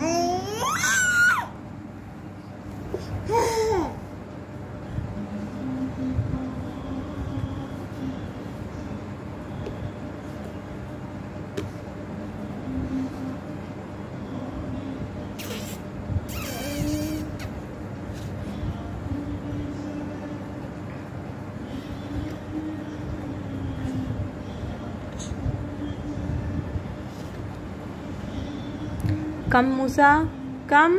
哎呀！哎！कम मूसा कम